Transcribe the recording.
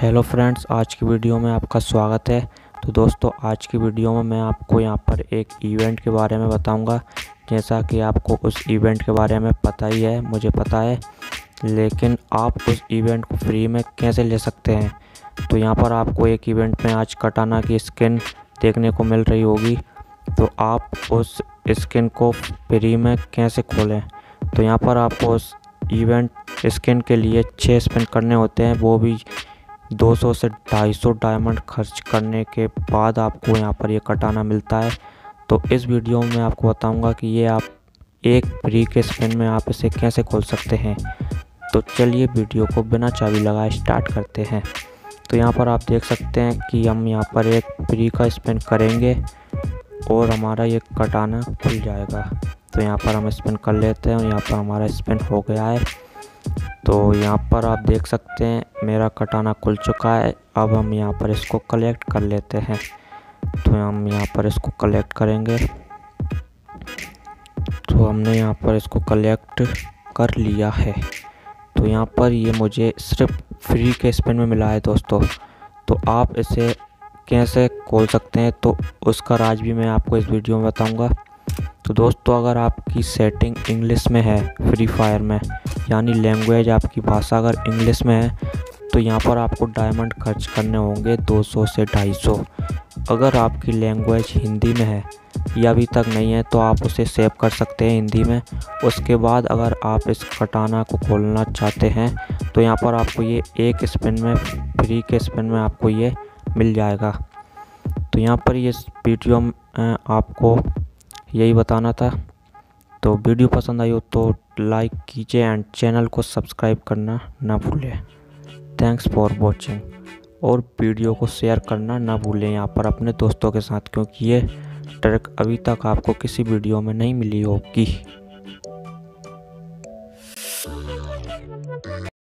Hello friends, आज की video में आपका स्वागत है। तो दोस्तों, आज की वीडियो में मैं आपको यहाँ पर एक इवेंट के बारे में बताऊँगा। जैसा कि आपको उस इवेंट के बारे में पता ही है, मुझे पता है। लेकिन आप उस इवेंट को फ्री में कैसे ले सकते हैं? तो यहाँ पर आपको एक इवेंट में आज कटाना की स्किन देखने को मिल रही होगी। तो आप उस स्किन को फ्री में कैसे खोलें? तो यहाँ पर आपको उस इवेंट स्किन के लिए छः स्पिन करने होते हैं। वो भी 200 से 250 डायमंड खर्च करने के बाद आपको यहाँ पर ये कटाना मिलता है। तो इस वीडियो में आपको बताऊँगा कि ये आप एक फ्री के स्पिन में आप इसे कैसे खोल सकते हैं। तो चलिए वीडियो को बिना चाबी लगाए स्टार्ट करते हैं। तो यहाँ पर आप देख सकते हैं कि हम यहाँ पर एक फ्री का स्पिन करेंगे और हमारा ये कटाना खुल जाएगा। तो यहाँ पर हम स्पिन कर लेते हैं और यहाँ पर हमारा स्पिन हो गया है। तो यहाँ पर आप देख सकते हैं, मेरा कटाना खुल चुका है। अब हम यहाँ पर इसको कलेक्ट कर लेते हैं। तो हम यहाँ पर इसको कलेक्ट करेंगे। तो हमने यहाँ पर इसको कलेक्ट कर लिया है। तो यहाँ पर ये मुझे सिर्फ़ फ्री के स्पिन में मिला है दोस्तों। तो आप इसे कैसे खोल सकते हैं तो उसका राज भी मैं आपको इस वीडियो में बताऊँगा। तो दोस्तों, अगर आपकी सेटिंग इंग्लिश में है फ्री फायर में यानी लैंग्वेज आपकी भाषा अगर इंग्लिश में है तो यहाँ पर आपको डायमंड खर्च करने होंगे 200 से 250 अगर आपकी लैंग्वेज हिंदी में है, या अभी तक नहीं है तो आप उसे सेव कर सकते हैं हिंदी में। उसके बाद अगर आप इस कटाना को खोलना चाहते हैं तो यहाँ पर आपको ये एक स्पिन में फ्री के स्पिन में आपको ये मिल जाएगा। तो यहाँ पर ये वीडियो आपको यही बताना था। तो वीडियो पसंद आई हो तो लाइक कीजिए एंड चैनल को सब्सक्राइब करना ना भूलें। थैंक्स फॉर वॉचिंग और वीडियो को शेयर करना ना भूलें यहाँ पर अपने दोस्तों के साथ, क्योंकि ये ट्रैक अभी तक आपको किसी वीडियो में नहीं मिली होगी।